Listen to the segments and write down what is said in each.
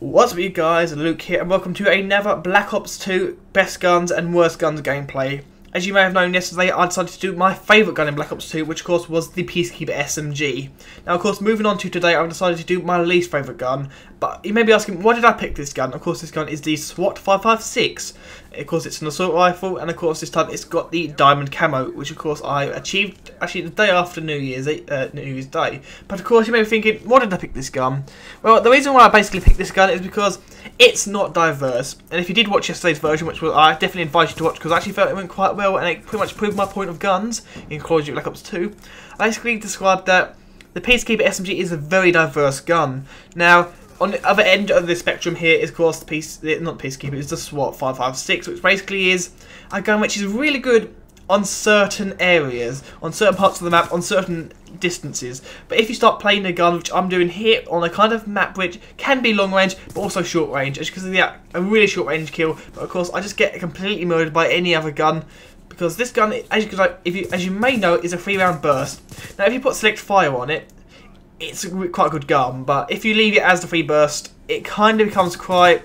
What's up you guys, Luke here and welcome to another Black Ops 2 Best Guns and Worst Guns gameplay. As you may have known yesterday, I decided to do my favourite gun in Black Ops 2, which of course was the Peacekeeper SMG. Now of course, moving on to today, I've decided to do my least favourite gun, but you may be asking, why did I pick this gun? Of course, this gun is the SWAT 556. Of course, it's an assault rifle, and of course, this time it's got the diamond camo, which of course I achieved actually the day after New Year's uh, New Year's Day. But of course, you may be thinking, why did I pick this gun? Well, the reason why I basically picked this gun is because it's not diverse. And if you did watch yesterday's version, which I definitely invite you to watch because I actually felt it went quite well, and it pretty much proved my point of guns in Call of Duty Black Ops 2. I basically described that the Peacekeeper SMG is a very diverse gun. Now, on the other end of the spectrum here is, of course, the piece, not Peacekeeper, it's the SWAT 556, which basically is a gun which is really good on certain areas, on certain parts of the map, on certain distances. But if you start playing a gun, which I'm doing here, on a kind of map which can be long range, but also short range, it's you can see, yeah, uh, a really short range kill. But of course, I just get completely murdered by any other gun because this gun, as you, if you, as you may know, is a three round burst. Now, if you put select fire on it, it's quite a good gun, but if you leave it as the free burst, it kind of becomes quite...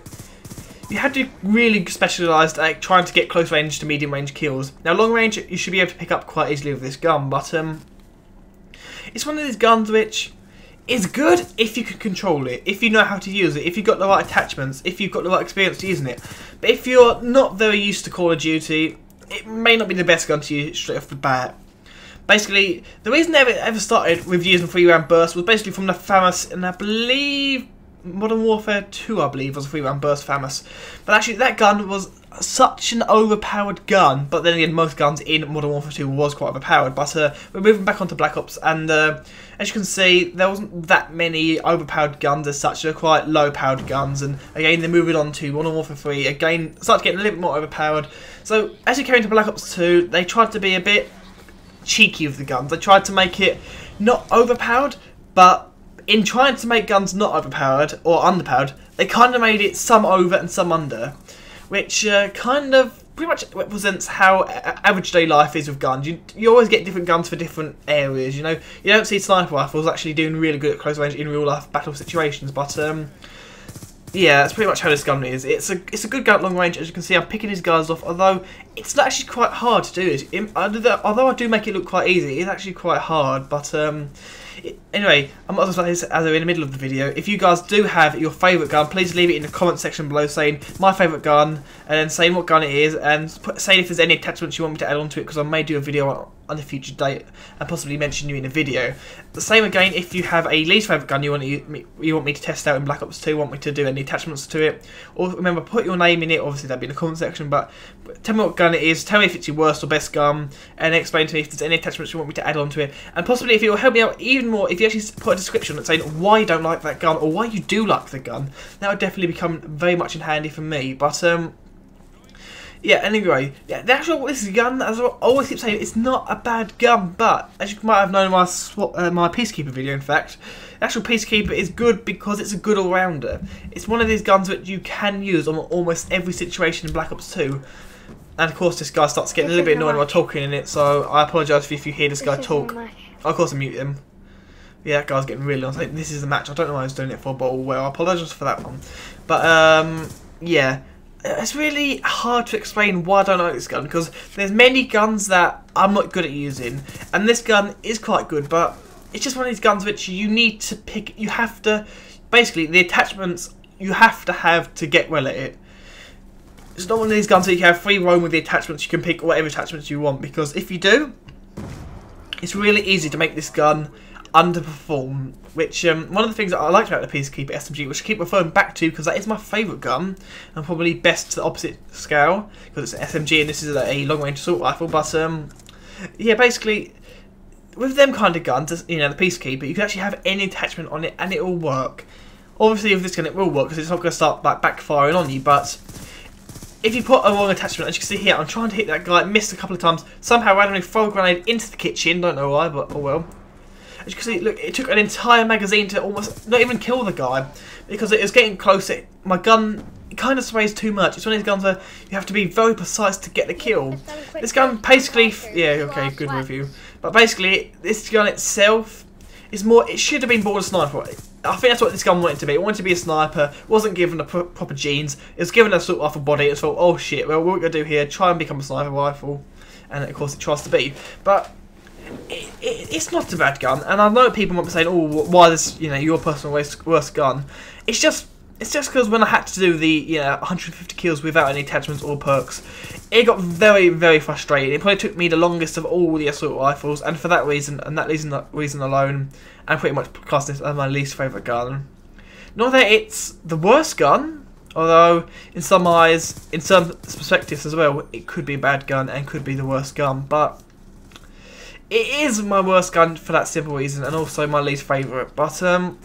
You have to really specialise like trying to get close range to medium range kills. Now long range you should be able to pick up quite easily with this gun, but um, it's one of these guns which is good if you can control it, if you know how to use it, if you've got the right attachments, if you've got the right experience using it. But if you're not very used to Call of Duty, it may not be the best gun to use straight off the bat. Basically, the reason I ever, ever started with using three round burst was basically from the FAMAS, and I believe Modern Warfare 2, I believe, was a three round burst FAMAS. But actually, that gun was such an overpowered gun, but then again, most guns in Modern Warfare 2 was quite overpowered. But uh, we're moving back onto Black Ops, and uh, as you can see, there wasn't that many overpowered guns as such. They're quite low-powered guns, and again, they're moving on to Modern Warfare 3. Again, start getting a little bit more overpowered. So, as you came into Black Ops 2, they tried to be a bit cheeky with the guns. They tried to make it not overpowered, but in trying to make guns not overpowered or underpowered, they kind of made it some over and some under, which uh, kind of pretty much represents how average day life is with guns. You, you always get different guns for different areas, you know. You don't see sniper rifles actually doing really good at close range in real life battle situations, but um, yeah, that's pretty much how this gun is. It's a it's a good gun at long range. As you can see, I'm picking his guards off, although it's actually quite hard to do it. Although I do make it look quite easy, it's actually quite hard. But um, anyway, I'm also saying this as we're in the middle of the video. If you guys do have your favourite gun, please leave it in the comment section below saying my favourite gun and then saying what gun it is and put, saying if there's any attachments you want me to add on to it because I may do a video on a future date and possibly mention you in a video. The same again if you have a least favourite gun you want you, you want me to test out in Black Ops 2, want me to do any attachments to it. Or remember, put your name in it, obviously that'd be in the comment section, but tell me what gun it is, tell me if it's your worst or best gun, and explain to me if there's any attachments you want me to add on to it. And possibly if it will help me out even more, if you actually put a description saying why you don't like that gun or why you do like the gun, that would definitely become very much in handy for me. But um yeah, anyway, yeah, the actual this gun, as I always keep saying, it's not a bad gun, but as you might have known in my uh, my Peacekeeper video, in fact, the actual Peacekeeper is good because it's a good all-rounder. It's one of these guns that you can use on almost every situation in Black Ops 2. And of course, this guy starts getting a little bit annoying while talking in it, so I apologise if you hear this guy talk. Of course, I mute him. Yeah, guy's getting really on. This is the match. I don't know why I was doing it for, but well, I apologise for that one. But um, yeah it's really hard to explain why I don't like this gun because there's many guns that I'm not good at using and this gun is quite good but it's just one of these guns which you need to pick you have to basically the attachments you have to have to get well at it it's not one of these guns that you have free roam with the attachments you can pick whatever attachments you want because if you do it's really easy to make this gun underperform, which um, one of the things that I liked about the Peacekeeper SMG, which I keep referring back to because that is my favourite gun, and probably best to the opposite scale, because it's an SMG and this is a long-range assault rifle, but um, yeah, basically, with them kind of guns, you know, the Peacekeeper, you can actually have any attachment on it and it will work. Obviously, with this gun it will work because it's not going to start like, backfiring on you, but if you put a wrong attachment, as you can see here, I'm trying to hit that guy, missed a couple of times, somehow randomly throw a grenade into the kitchen, don't know why, but oh well. As you can see, look, it took an entire magazine to almost not even kill the guy because it was getting close. It, my gun kind of sprays too much. It's one of these guns where you have to be very precise to get the kill. This gun basically, yeah, okay, good review. But basically, this gun itself, is more. It should have been born a sniper. I think that's what this gun wanted to be. It wanted to be a sniper. wasn't given the proper genes. It was given a sort of a body. It's thought, oh shit. Well, what we're gonna do here? Try and become a sniper rifle, and of course it tries to be. But it, it, it's not a bad gun. And I know people might be saying, oh, why this? You know, your personal worst, worst gun. It's just it's just because when I had to do the you know 150 kills without any attachments or perks, it got very very frustrating. It probably took me the longest of all the assault rifles, and for that reason and that reason reason alone, I pretty much class this as my least favourite gun. Not that it's the worst gun, although in some eyes, in some perspectives as well, it could be a bad gun and could be the worst gun, but. It is my worst gun for that simple reason, and also my least favourite. But um,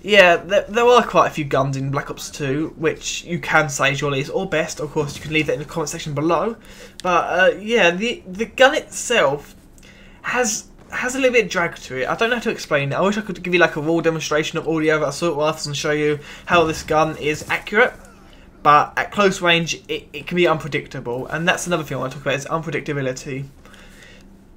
yeah, there, there are quite a few guns in Black Ops 2, which you can say is your least or best. Of course, you can leave that in the comment section below. But uh, yeah, the the gun itself has has a little bit of drag to it. I don't know how to explain it. I wish I could give you like a raw demonstration of all the other assault rifles and show you how this gun is accurate. But at close range, it, it can be unpredictable, and that's another thing I want to talk about is unpredictability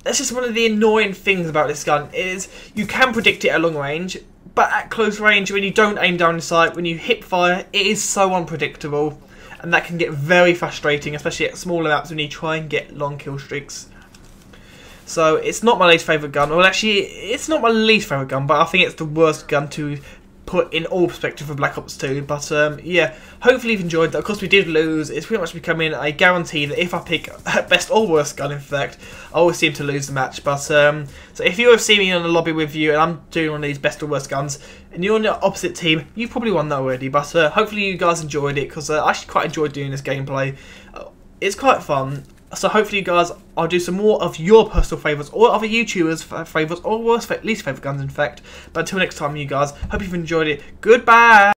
that's just one of the annoying things about this gun is you can predict it at long range, but at close range, when you don't aim down the sight, when you hit fire, it is so unpredictable. And that can get very frustrating, especially at smaller maps when you try and get long kill streaks. So it's not my least favourite gun. Well, actually, it's not my least favourite gun, but I think it's the worst gun to put in all perspective for Black Ops 2. But um, yeah, hopefully you've enjoyed that. Of course, we did lose. It's pretty much becoming a guarantee that if I pick best or worst gun, in fact, I always seem to lose the match. But um, so if you have seen me in the lobby with you and I'm doing one of these best or worst guns, and you're on the opposite team, you probably won that already. But uh, hopefully you guys enjoyed it because uh, I actually quite enjoyed doing this gameplay. Uh, it's quite fun. So hopefully you guys, I'll do some more of your personal favourites or other YouTubers' favourites or worst, least favourite guns in fact. But until next time you guys, hope you've enjoyed it. Goodbye!